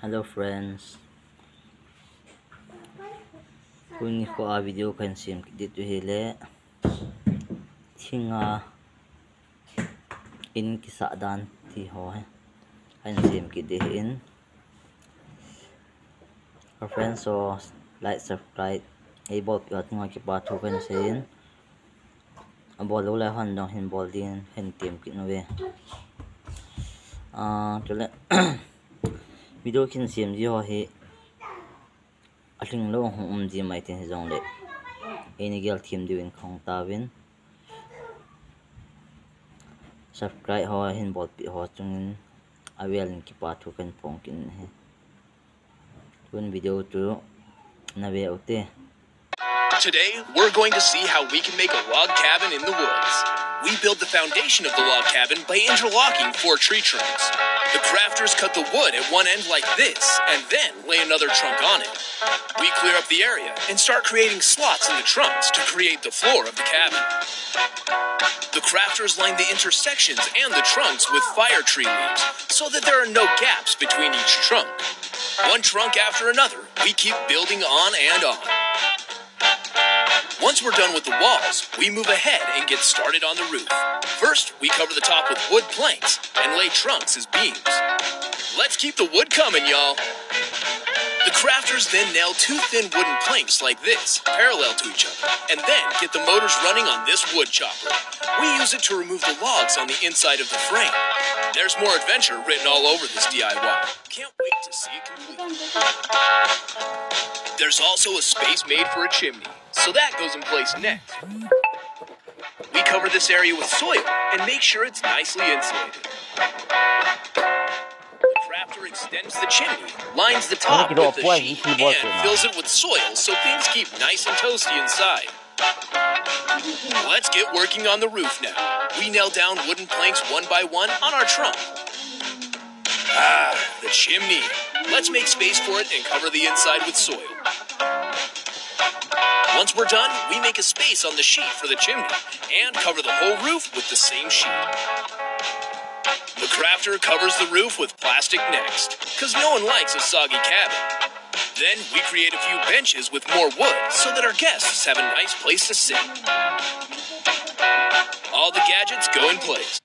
Hello friends. Kung ko a video kan sim dito hele. Thinga in kisa dan ti ho hai. Eh. Kan sim ki de in. Our friends so like subscribe able to at nga ki pa thu kan sin. Ang bol lo la hon dong hin bol din hen tim ki no ve. À, cho lẽ video kin sim ji ho hi a hling lo hong um ji mai tin zong le eni gel thim diwin khong ta win subscribe ho hin bol pi ho chung awel ki pa thu kan phong kin he tun video tu na ve ote Today, we're going to see how we can make a log cabin in the woods. We build the foundation of the log cabin by interlocking four tree trunks. The crafters cut the wood at one end like this, and then lay another trunk on it. We clear up the area and start creating slots in the trunks to create the floor of the cabin. The crafters line the intersections and the trunks with fire tree leaves so that there are no gaps between each trunk. One trunk after another, we keep building on and on. Once we're done with the walls, we move ahead and get started on the roof. First, we cover the top with wood planks and lay trunks as beams. Let's keep the wood coming, y'all. The crafters then nail two thin wooden planks like this, parallel to each other, and then get the motors running on this wood chopper. We use it to remove the logs on the inside of the frame. There's more adventure written all over this DIY. Can't wait to see it complete. There's also a space made for a chimney, so that goes in place next. We cover this area with soil and make sure it's nicely insulated. The crafter extends the chimney, lines the top with the sheet, and fills it with soil so things keep nice and toasty inside. Let's get working on the roof now. We nail down wooden planks one by one on our trunk. Ah, the chimney. Let's make space for it and cover the inside with soil. Once we're done, we make a space on the sheet for the chimney and cover the whole roof with the same sheet. The crafter covers the roof with plastic next, because no one likes a soggy cabin. Then we create a few benches with more wood so that our guests have a nice place to sit. All the gadgets go in place.